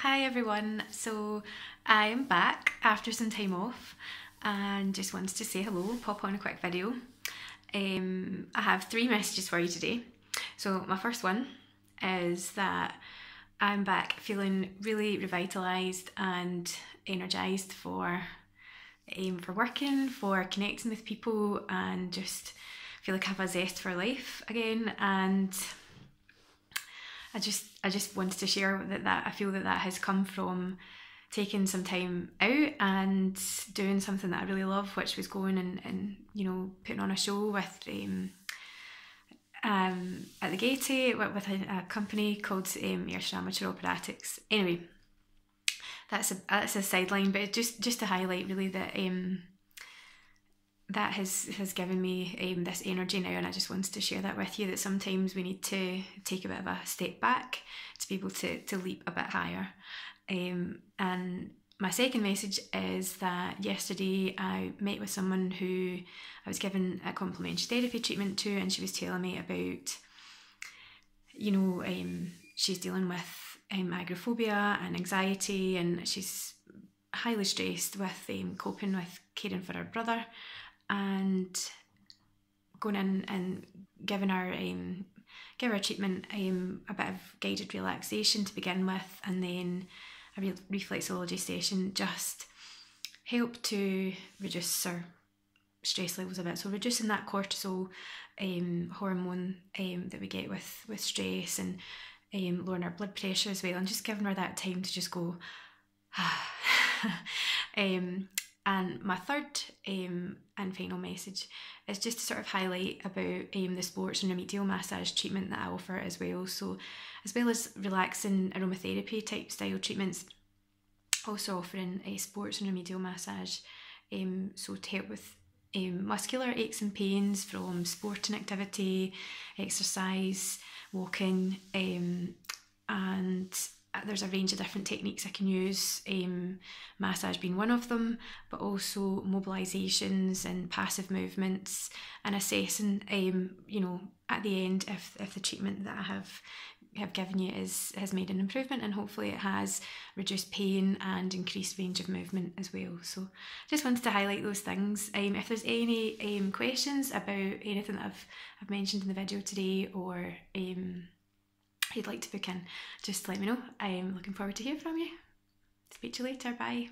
Hi everyone, so I am back after some time off and just wanted to say hello, pop on a quick video. Um, I have three messages for you today. So my first one is that I'm back feeling really revitalised and energised for um, for working, for connecting with people and just feel like I have a zest for life again and I just I just wanted to share that that I feel that that has come from taking some time out and doing something that I really love, which was going and, and you know putting on a show with um, um, at the Gaiety with a, a company called um, Ayrshire Amateur Operatics. Anyway, that's a that's a sideline, but just just to highlight really that um, that has has given me um, this energy now and I just wanted to share that with you that sometimes we need to take a bit of a step back to be able to, to leap a bit higher. Um, and my second message is that yesterday I met with someone who I was given a complementary therapy treatment to and she was telling me about you know um, she's dealing with um, agoraphobia and anxiety and she's highly stressed with um, coping with caring for her brother and going in and giving her um, give her treatment um, a bit of guided relaxation to begin with and then a re- reflexology session just help to reduce her stress levels a bit. So reducing that cortisol um, hormone um, that we get with with stress and um, lowering our blood pressure as well and just giving her that time to just go um, and my third um, and final message is just to sort of highlight about um, the sports and remedial massage treatment that I offer as well. So, as well as relaxing aromatherapy type style treatments, also offering a sports and remedial massage. Um, so to help with um, muscular aches and pains from sporting activity, exercise, walking, um, and there's a range of different techniques I can use, um, massage being one of them, but also mobilisations and passive movements, and assessing, um, you know, at the end if, if the treatment that I have have given you is has made an improvement and hopefully it has reduced pain and increased range of movement as well. So I just wanted to highlight those things. Um, if there's any um, questions about anything that I've, I've mentioned in the video today or um, you'd like to book in, just let me know. I'm looking forward to hear from you. Speak to you later. Bye.